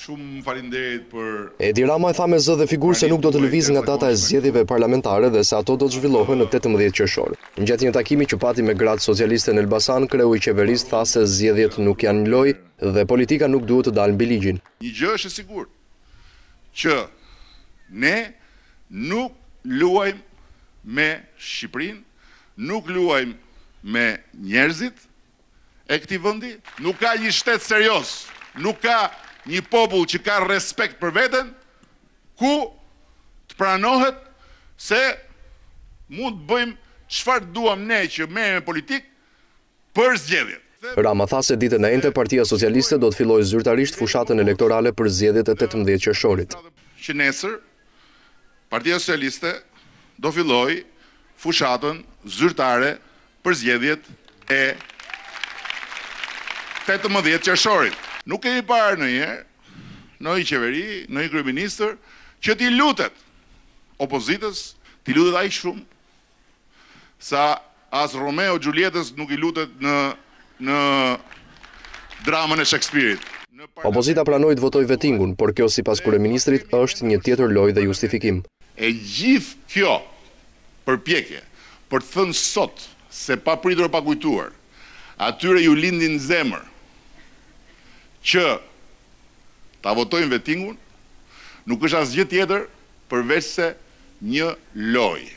Shumë faleminderit për. Edi Rama e tha me zë dhe figurë se nuk do të lëvizë nga data e zgjedhjeve parlamentare dhe se ato do të zhvillohen në tetëmbëdhjetë qershor. Gjatë një takimi që pati me gratë socialiste në Elbasan, kreu i qeverisë tha se zgjedhjet nuk janë lojë dhe politika nuk duhet të dalë mbi ligjin. Një gjë është e sigurt, që ne nuk luajmë me Shqipërinë, nuk luajmë me njerëzit, e këtij vendi, nuk ka një shtet serioz, nuk ka një popull që ka respekt për veten, ku të pranohet se mund të bëjmë çfarë duam ne që merremi me politikë për zgjedhjet. Rama tha se ditën e enjte Partia Socialiste do të fillojë zyrtarisht fushatën elektorale për zgjedhjet e tetëmbëdhjetë qershorit. Që nesër, Partia Socialiste do fillojë fushatën zyrtare për zgjedhjet e tetëmbëdhjetë qershorit. Nuk kemi parë ndonjëherë ndonjë qeveri, ndonjë kryeministër që t'i lutet opozitës, t'i lutet aq shumë sa as Romeo Xhulietës nuk i lutet në në dramën e Shekspirit. Opozita pranoi të votojë Vettingun, por kjo sipas kryeministrit është një tjetër lojë dhe justifikim. E gjithë kjo përpjekje për të thënë sot se papritur e pakujtuar atyre iu lindi në zemër që ta votojnë Vettingun, nuk është asgjë tjetër Përveçse një lojë.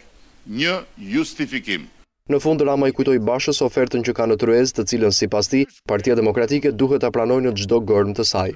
Një justifikim. Në fund, Rama i kujtoi Bashës ofertën që ka në tryezë, të cilën, sipas tij, Partia Demokratike duhet ta pranojë në çdo gërmë të saj.